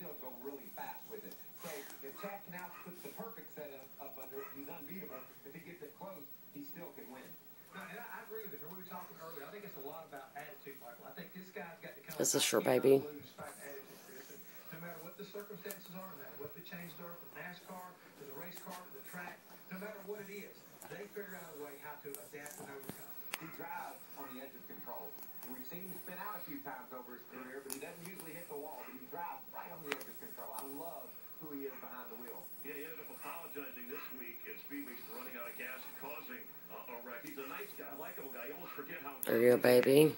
still go really fast with it. So if Chad Knaus puts the perfect setup up under it, he's unbeatable. If he gets it close, he still can win. No, and I, I agree with you. We were talking earlier. I think it's a lot about attitude, Michael. I think this guy's got to come. This is sure, baby. lose type attitude, Chris. And no matter what the circumstances are, no matter what the changes are from NASCAR to the race car to the track, no matter what it is, they figure out a way how to adapt and overcome. He drives on the edge of control. We've seen him spin out a few times over his career, but he doesn't usually hit the wall. But he drives right on the edge of control. I love who he is behind the wheel. Yeah, he ended up apologizing this week at Speedweeks for running out of gas and causing uh, a wreck. He's a nice guy, likable guy. You almost forget how. There you go, baby.